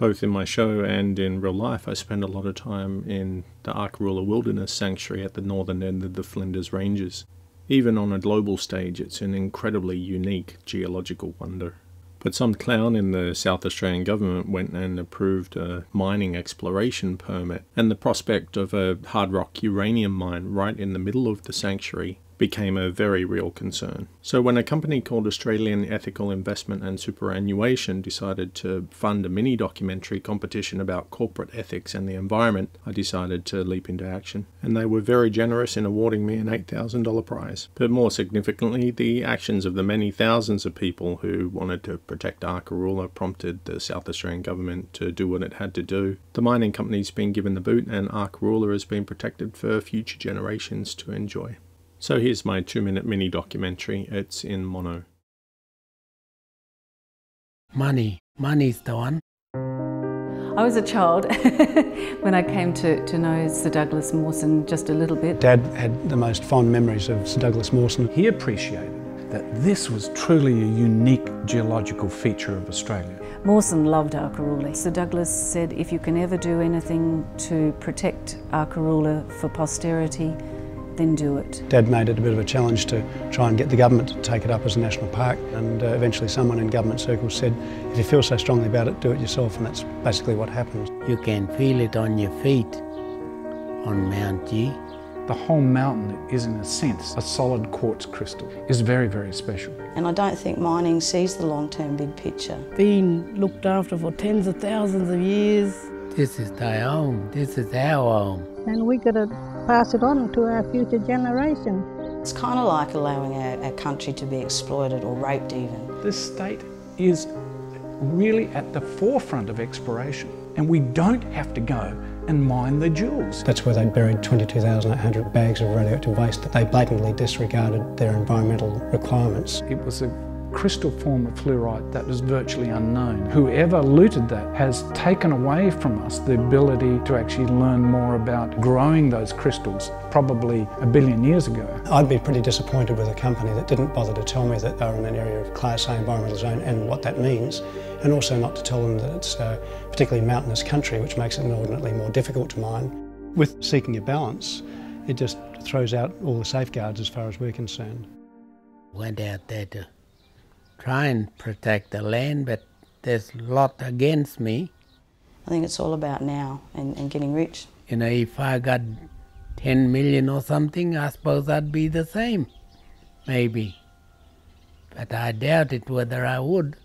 Both in my show and in real life, I spend a lot of time in the Arkaroola Wilderness Sanctuary at the northern end of the Flinders Ranges. Even on a global stage, it's an incredibly unique geological wonder. But some clown in the South Australian government went and approved a mining exploration permit, and the prospect of a hard rock uranium mine right in the middle of the sanctuary became a very real concern. So when a company called Australian Ethical Investment and Superannuation decided to fund a mini documentary competition about corporate ethics and the environment, I decided to leap into action. And they were very generous in awarding me an $8,000 prize. But more significantly, the actions of the many thousands of people who wanted to protect Arkaroola prompted the South Australian government to do what it had to do. The mining company's been given the boot and Arkaroola has been protected for future generations to enjoy. So here's my two minute mini documentary. It's in mono. Money. Money's the one. I was a child when I came to, to know Sir Douglas Mawson just a little bit. Dad had the most fond memories of Sir Douglas Mawson. He appreciated that this was truly a unique geological feature of Australia. Mawson loved Arkaroola. Sir Douglas said if you can ever do anything to protect Arkaroola for posterity, then do it. Dad made it a bit of a challenge to try and get the government to take it up as a national park and uh, eventually someone in government circles said if you feel so strongly about it do it yourself and that's basically what happened. You can feel it on your feet on Mount Gee. The whole mountain is in a sense a solid quartz crystal. is very very special. And I don't think mining sees the long-term big picture. Being looked after for tens of thousands of years. This is thy home, this is our home. And we got to pass it on to our future generation. It's kind of like allowing a, our country to be exploited or raped even. This state is really at the forefront of exploration and we don't have to go and mine the jewels. That's where they buried 22,800 bags of radioactive waste that they blatantly disregarded their environmental requirements. It was a crystal form of fluorite that is virtually unknown. Whoever looted that has taken away from us the ability to actually learn more about growing those crystals probably a billion years ago. I'd be pretty disappointed with a company that didn't bother to tell me that they were in an area of Class A environmental zone and what that means, and also not to tell them that it's a particularly mountainous country, which makes it inordinately more difficult to mine. With seeking a balance, it just throws out all the safeguards as far as we're concerned. Went out there to try and protect the land, but there's a lot against me. I think it's all about now and, and getting rich. You know, if I got 10 million or something, I suppose I'd be the same. Maybe. But I doubt it whether I would.